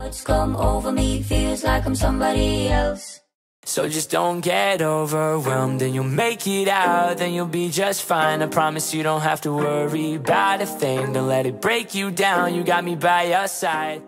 What's come over me feels like I'm somebody else. So just don't get overwhelmed and you'll make it out, then you'll be just fine. I promise you don't have to worry about a thing. Don't let it break you down, you got me by your side.